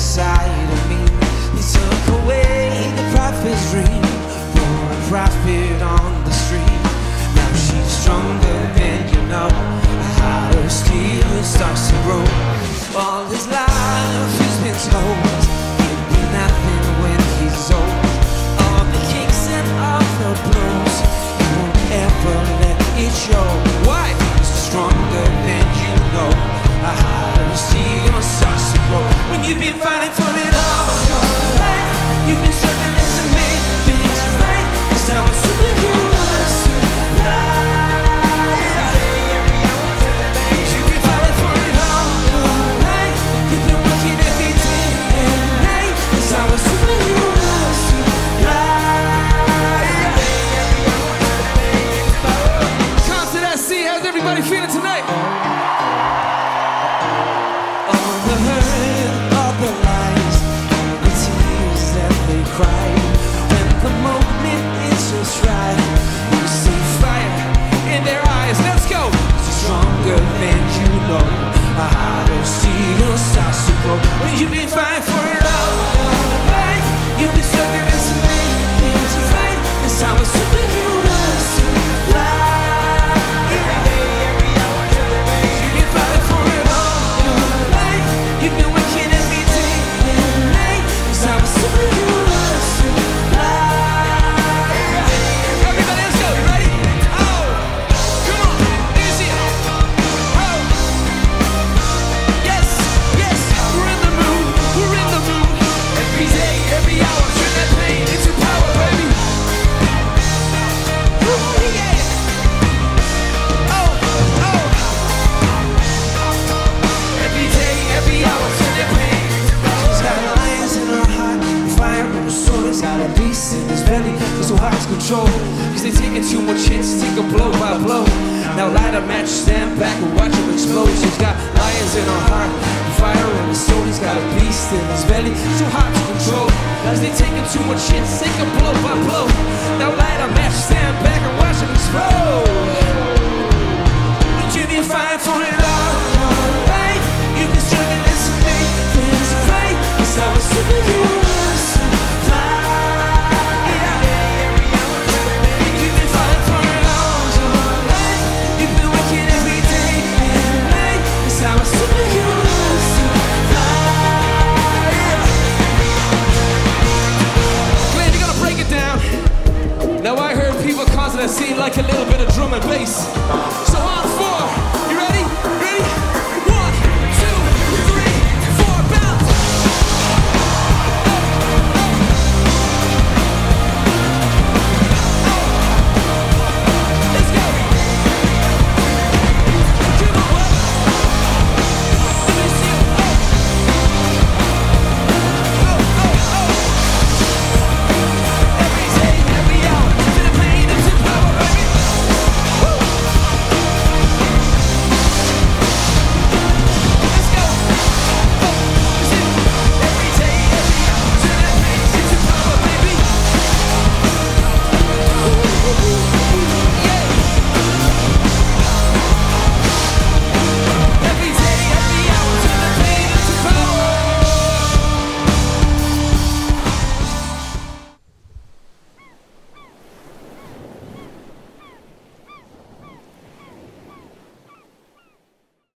inside of me. You took away the prophet's dream for a profit on the street. Now she's stronger than you know. A heart steel starts to grow. All his life has been told. How to see your starts taking too much hits, take a blow by blow. Now light a match, stand back and watch them explode. She's got lions in her heart, fire in her soul. He's got a beast in his belly, too hot hard to control. As they taking too much hits, take a blow by blow. Now light a match, stand back and watch them explode. I see like a little bit of drum and bass.